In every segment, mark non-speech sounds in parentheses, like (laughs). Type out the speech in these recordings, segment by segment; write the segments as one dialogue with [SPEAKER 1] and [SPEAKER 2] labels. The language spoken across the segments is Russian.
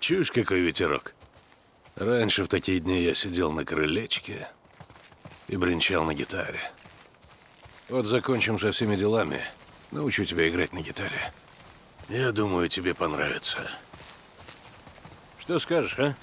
[SPEAKER 1] Чушь какой ветерок. Раньше в такие дни я сидел на крылечке и бренчал на гитаре. Вот закончим со всеми делами. Научу тебя играть на гитаре. Я думаю, тебе понравится. Что скажешь, а?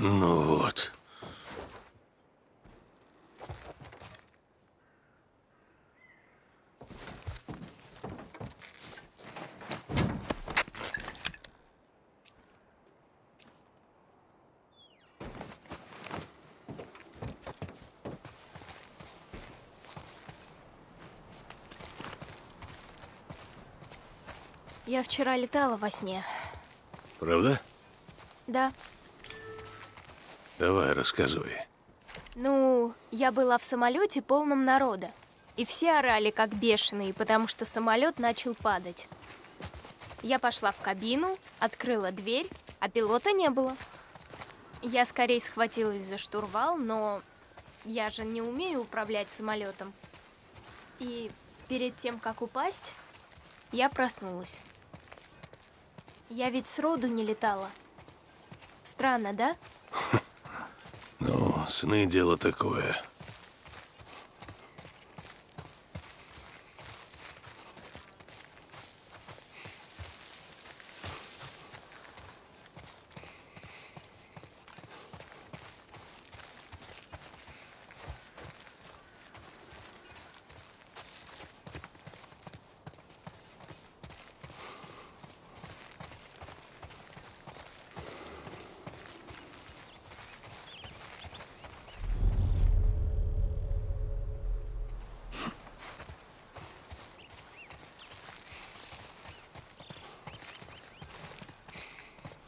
[SPEAKER 1] Ну вот.
[SPEAKER 2] Я вчера летала во сне.
[SPEAKER 1] Правда?
[SPEAKER 2] Да.
[SPEAKER 1] Давай, рассказывай.
[SPEAKER 2] Ну, я была в самолете полном народа. И все орали, как бешеные, потому что самолет начал падать. Я пошла в кабину, открыла дверь, а пилота не было. Я скорее схватилась за штурвал, но я же не умею управлять самолетом. И перед тем, как упасть, я проснулась. Я ведь сроду не летала. Странно, да? (laughs)
[SPEAKER 1] Сны дело такое.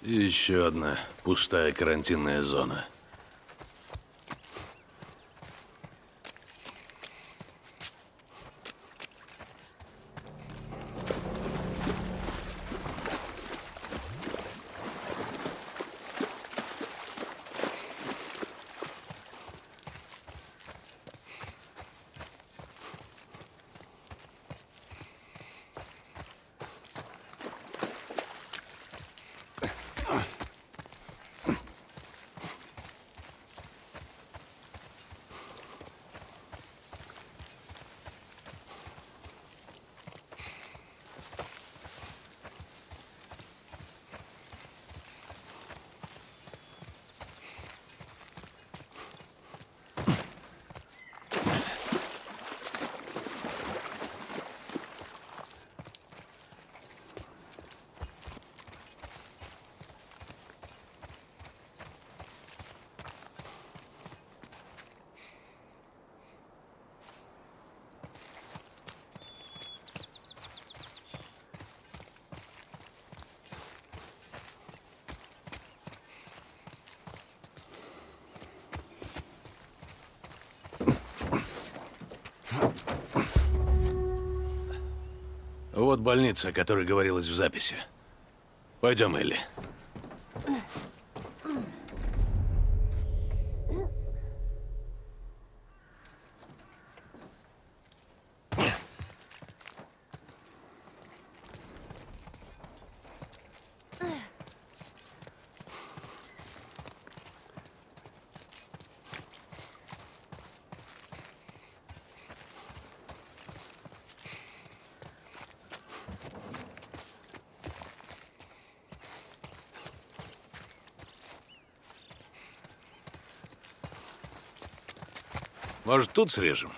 [SPEAKER 1] И еще одна пустая карантинная зона. Вот больница, о которой говорилось в записи. Пойдем, Элли. Может, тут срежем?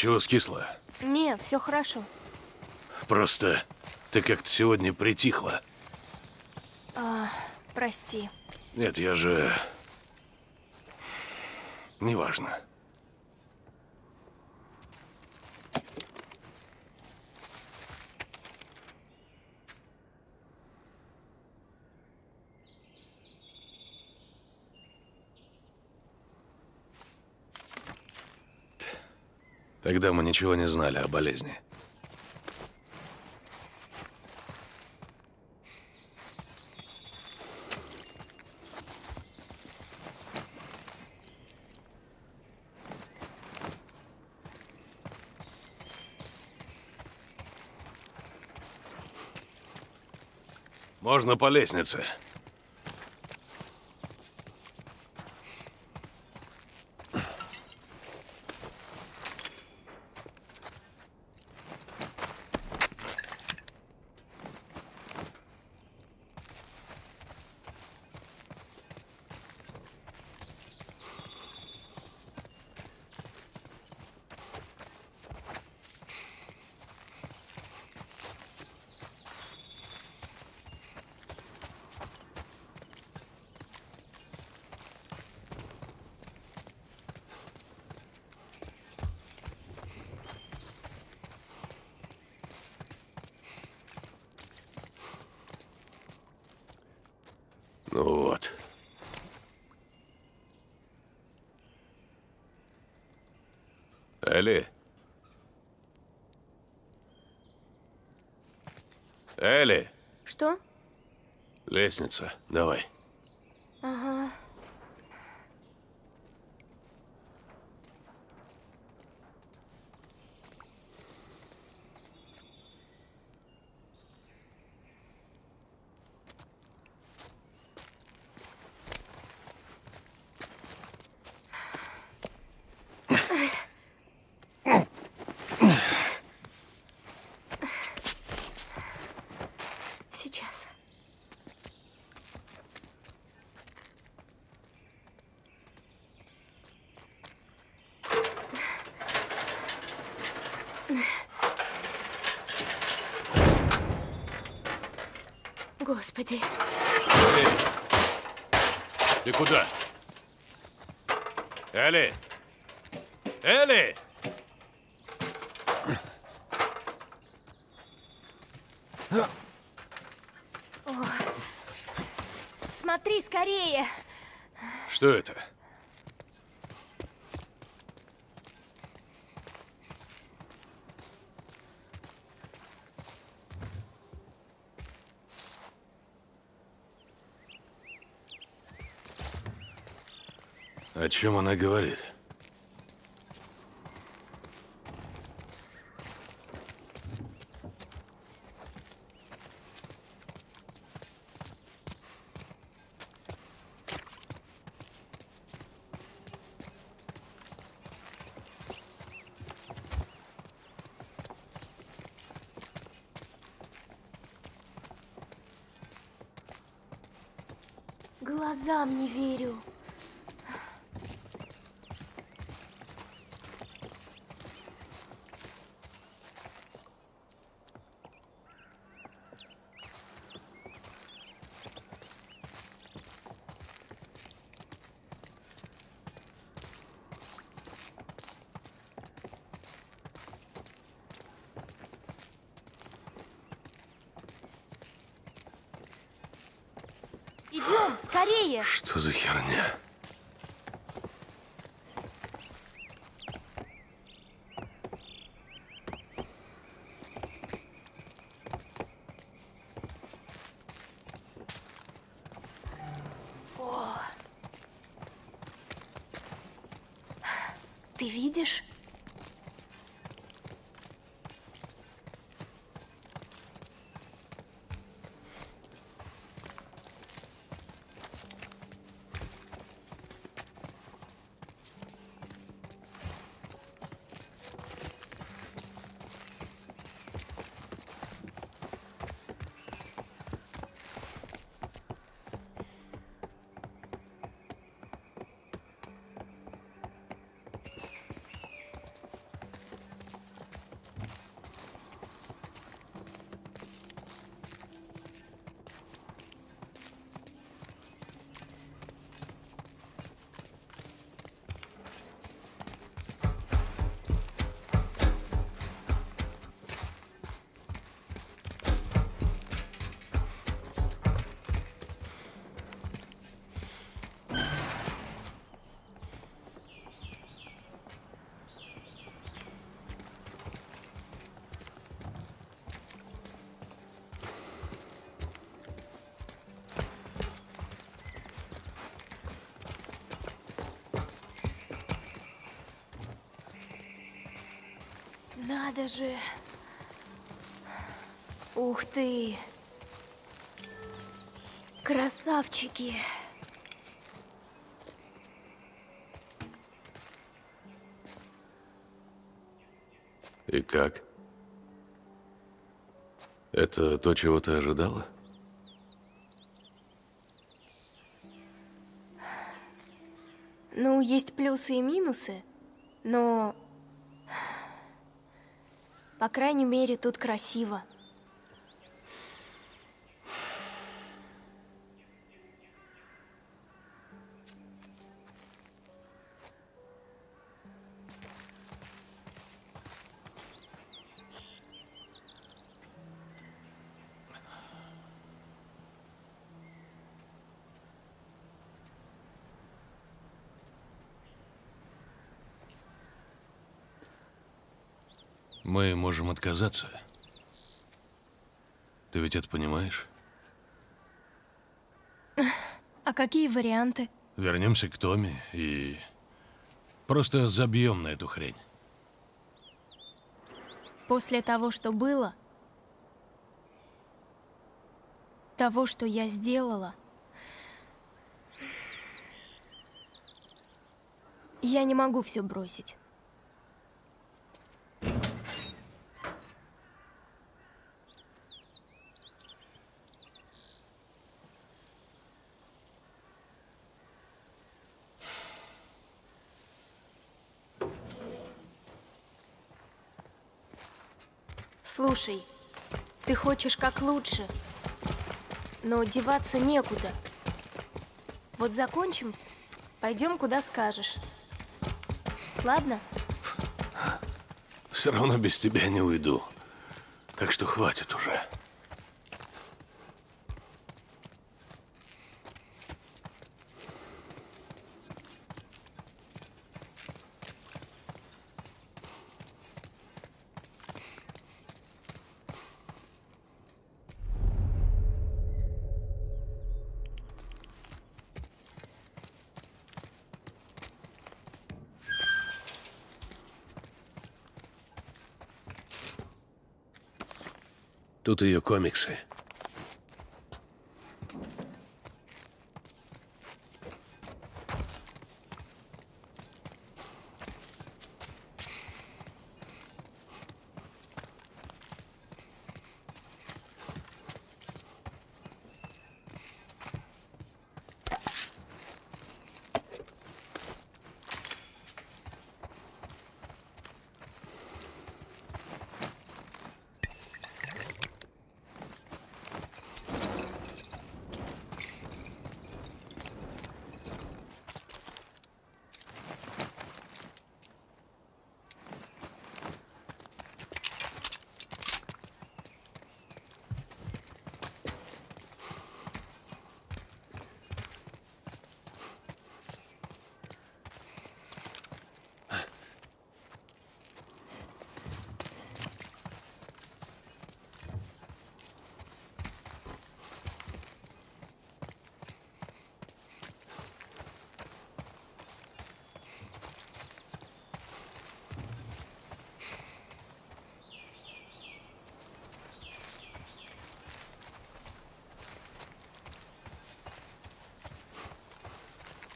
[SPEAKER 1] Чего скисла?
[SPEAKER 2] Не, все хорошо.
[SPEAKER 1] Просто ты как-то сегодня притихла.
[SPEAKER 2] А, прости.
[SPEAKER 1] Нет, я же... Неважно. Тогда мы ничего не знали о болезни. Можно по лестнице. Ну вот. Элли? Элли,
[SPEAKER 2] Что?
[SPEAKER 1] Лестница, давай.
[SPEAKER 2] Господи.
[SPEAKER 1] Элли! Ты куда? Элли! Элли!
[SPEAKER 2] Смотри скорее.
[SPEAKER 1] Что это? О чем она говорит?
[SPEAKER 2] Глазам не верю. Идем, скорее.
[SPEAKER 1] Что за херня?
[SPEAKER 2] Надо же. Ух ты. Красавчики.
[SPEAKER 1] И как? Это то, чего ты ожидала?
[SPEAKER 2] Ну, есть плюсы и минусы, но... По крайней мере, тут красиво.
[SPEAKER 1] Можем отказаться. Ты ведь это понимаешь?
[SPEAKER 2] А какие варианты?
[SPEAKER 1] Вернемся к Томе и просто забьем на эту хрень.
[SPEAKER 2] После того, что было, того, что я сделала, я не могу все бросить. Слушай, ты хочешь как лучше, но деваться некуда. Вот закончим, пойдем куда скажешь. Ладно?
[SPEAKER 1] Все равно без тебя не уйду. Так что хватит уже. Тут ее комиксы.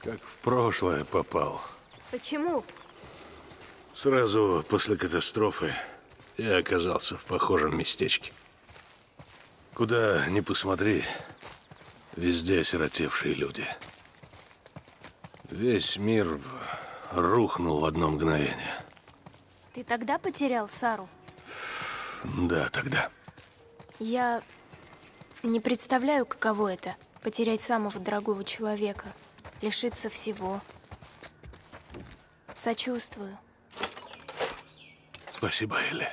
[SPEAKER 1] Как в прошлое попал.
[SPEAKER 2] Почему?
[SPEAKER 1] Сразу после катастрофы я оказался в похожем местечке. Куда ни посмотри, везде осиротевшие люди. Весь мир рухнул в одно мгновение.
[SPEAKER 2] Ты тогда потерял Сару?
[SPEAKER 1] Да, тогда.
[SPEAKER 2] Я не представляю, каково это — потерять самого дорогого человека, лишиться всего. Сочувствую.
[SPEAKER 1] Спасибо, Элли.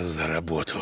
[SPEAKER 1] За работу.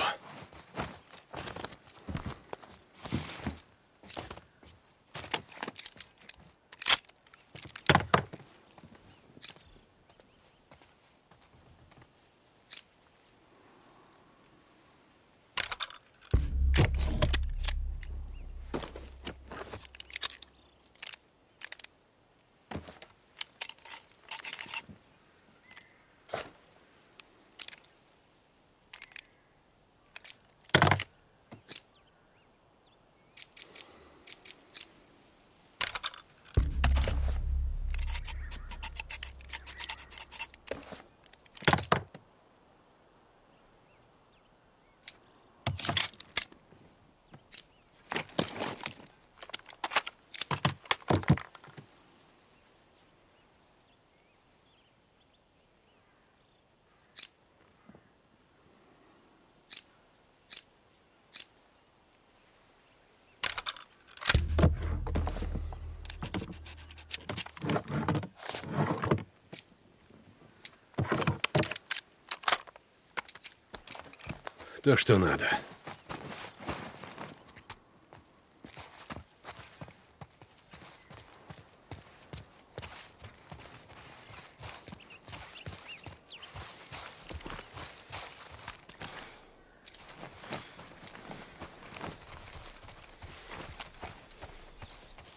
[SPEAKER 1] То, что надо.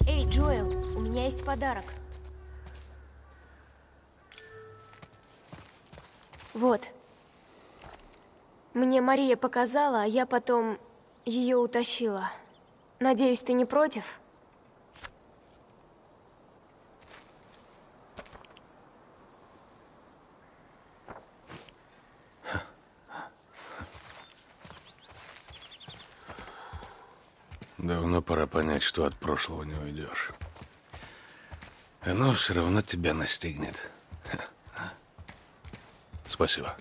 [SPEAKER 2] Эй, Джоэл, у меня есть подарок. Мария показала, а я потом ее утащила. Надеюсь, ты не против?
[SPEAKER 1] Давно пора понять, что от прошлого не уйдешь. Оно все равно тебя настигнет. Спасибо.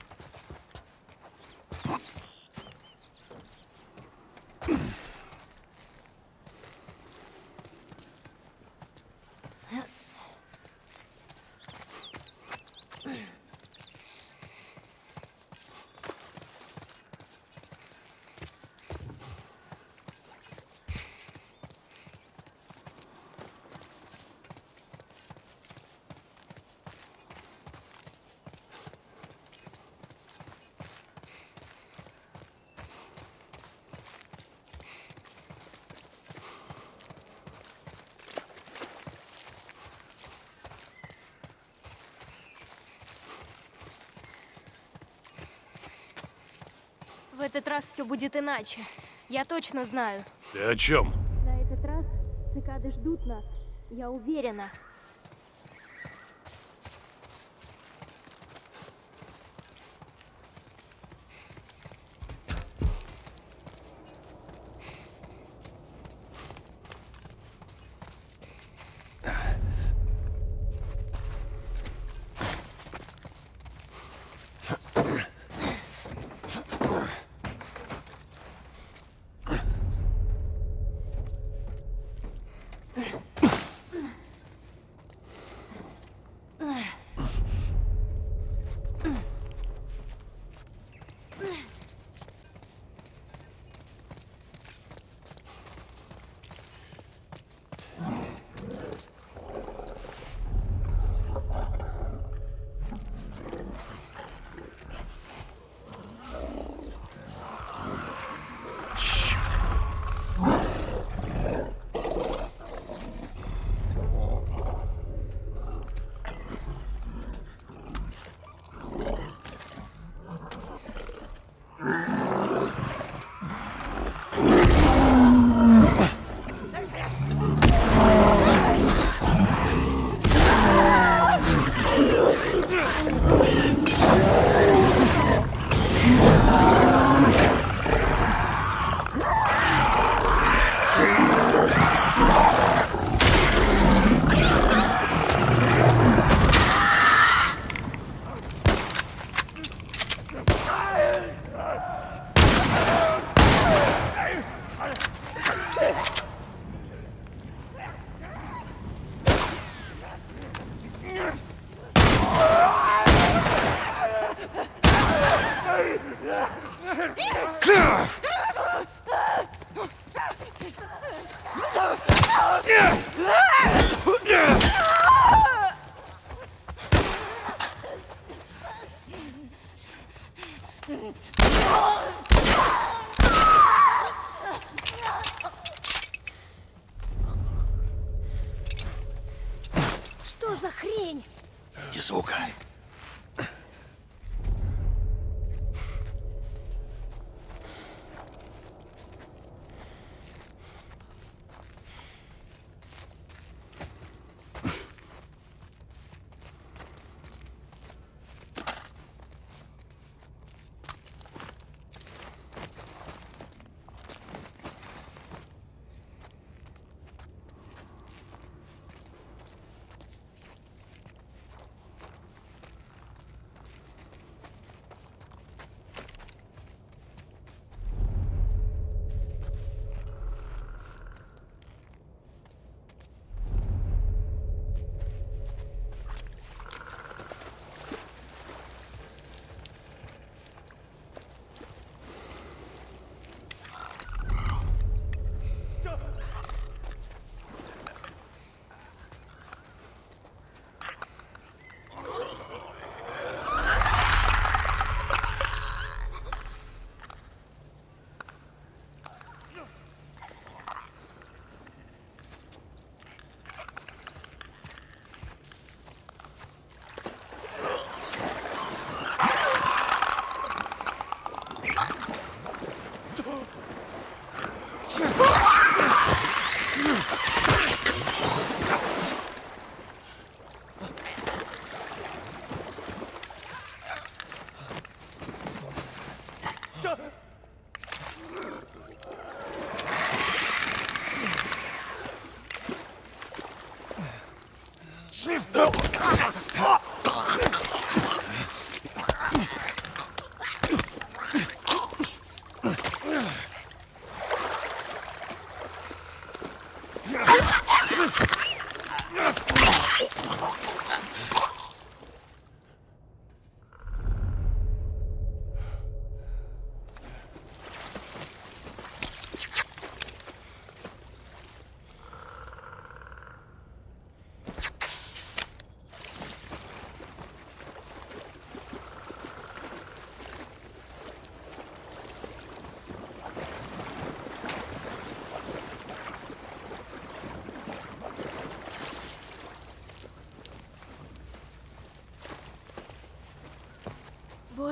[SPEAKER 2] В этот раз все будет иначе. Я точно знаю.
[SPEAKER 1] Ты о чем?
[SPEAKER 2] На этот раз цикады ждут нас. Я уверена.
[SPEAKER 1] Help!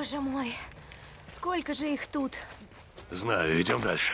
[SPEAKER 2] Боже мой, сколько же их тут?
[SPEAKER 1] Знаю, идем дальше.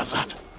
[SPEAKER 1] casada.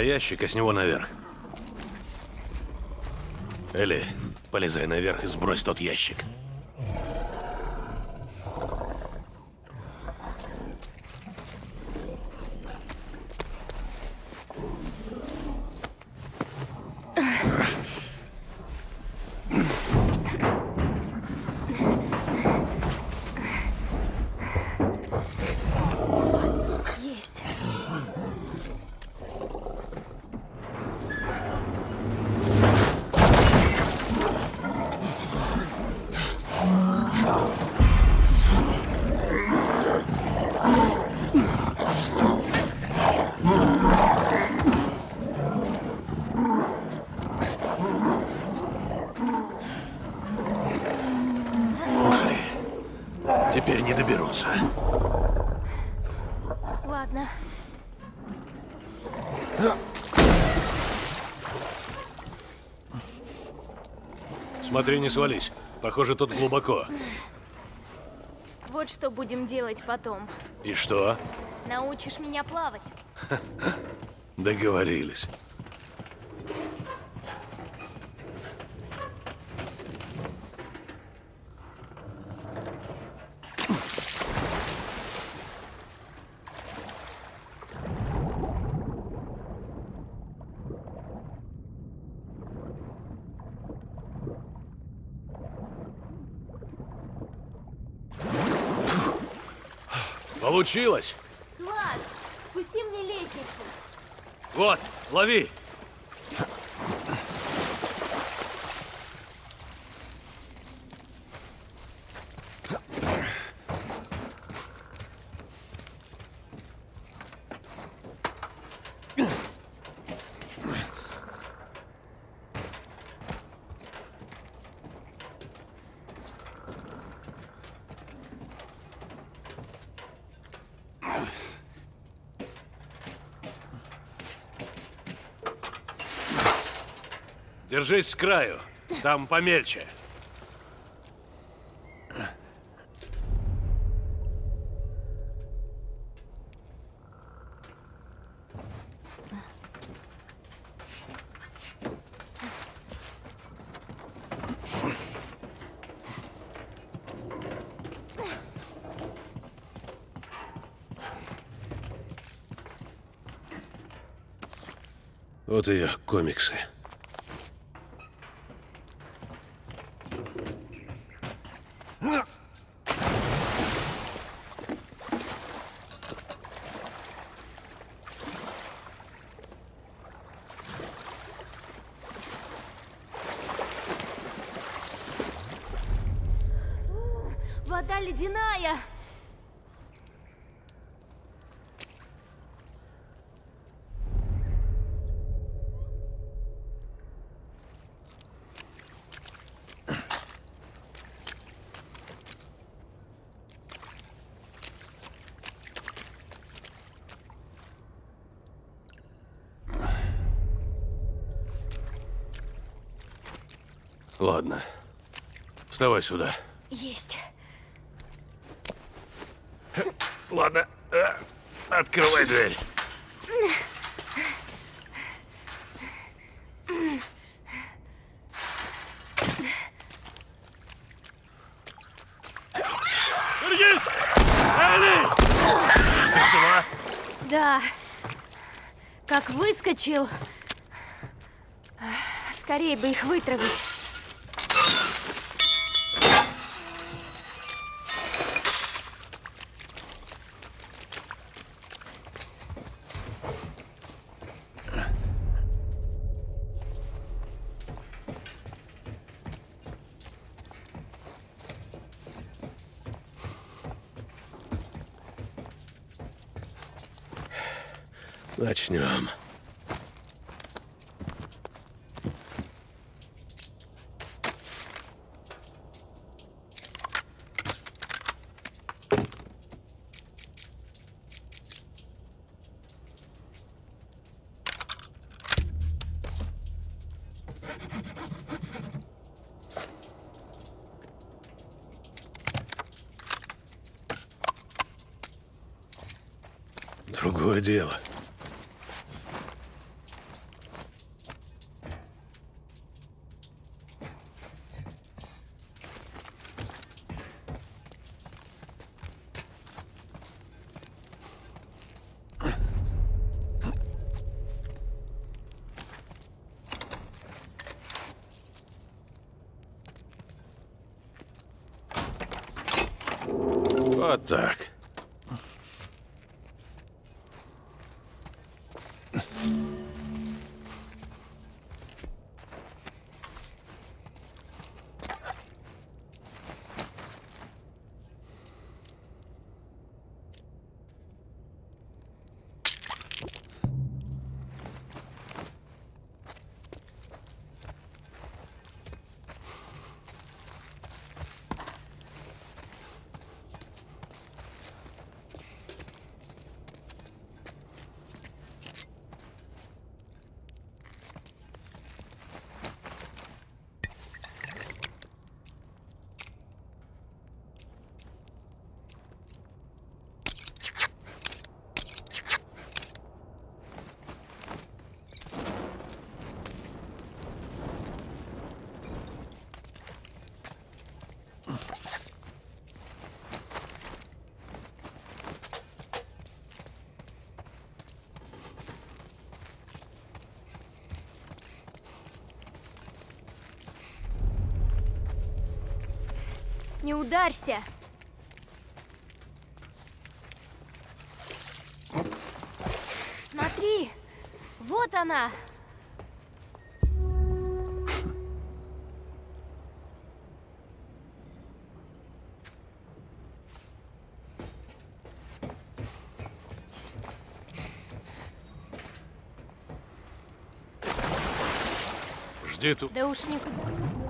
[SPEAKER 1] Ящик, а с него наверх. Элли, полезай наверх и сбрось тот ящик. Смотри, не свались. Похоже, тут глубоко.
[SPEAKER 2] Вот что будем делать потом.
[SPEAKER 1] И что?
[SPEAKER 2] Научишь меня плавать?
[SPEAKER 1] Договорились. Получилось!
[SPEAKER 2] Класс! Спусти мне лестницу.
[SPEAKER 1] Вот, лови! Держись с краю. Там помельче. Вот ее комиксы.
[SPEAKER 2] Вода ледяная.
[SPEAKER 1] Ладно. Вставай сюда.
[SPEAKER 2] Есть.
[SPEAKER 1] Ладно. э, Открывай дверь. Ты цела?
[SPEAKER 2] Да. Как выскочил. Скорее бы их вытравить.
[SPEAKER 1] Начнем. Другое дело. Вот
[SPEAKER 2] Не ударься. Смотри, вот она.
[SPEAKER 1] Жди тут.
[SPEAKER 2] Да уж никуда.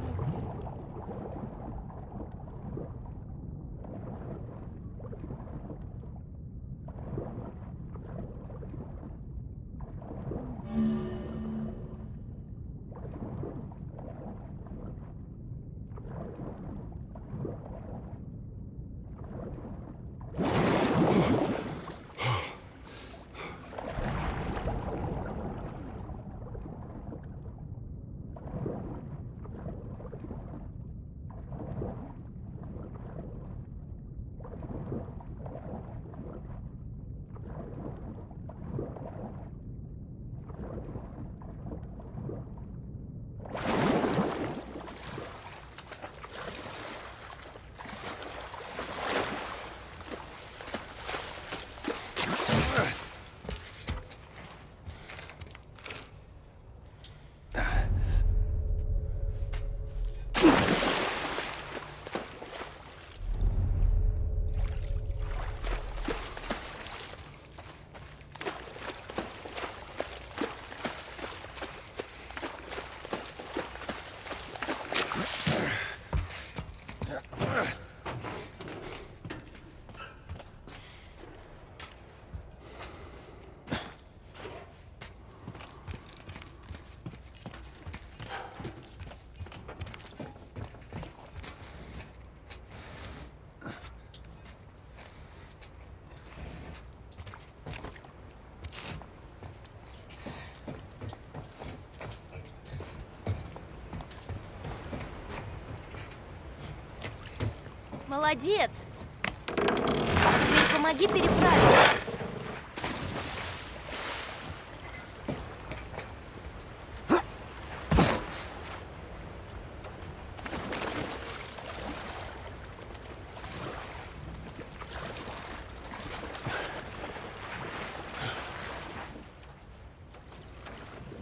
[SPEAKER 2] Молодец. Теперь помоги переправить.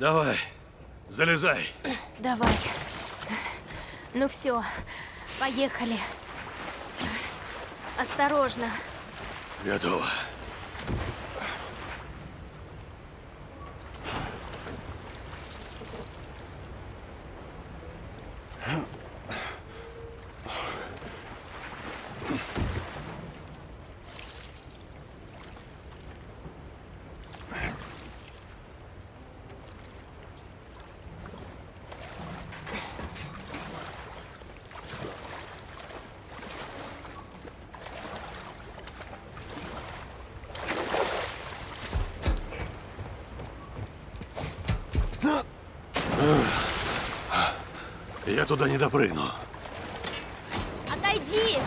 [SPEAKER 1] Давай, залезай.
[SPEAKER 2] Давай. Ну все, поехали. Осторожно.
[SPEAKER 1] Готово. Туда не допрыгну.
[SPEAKER 2] Отойди!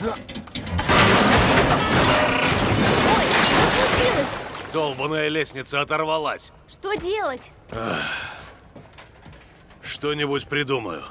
[SPEAKER 2] Ой, что случилось?
[SPEAKER 1] Долбаная лестница оторвалась.
[SPEAKER 2] Что делать?
[SPEAKER 1] Что-нибудь придумаю.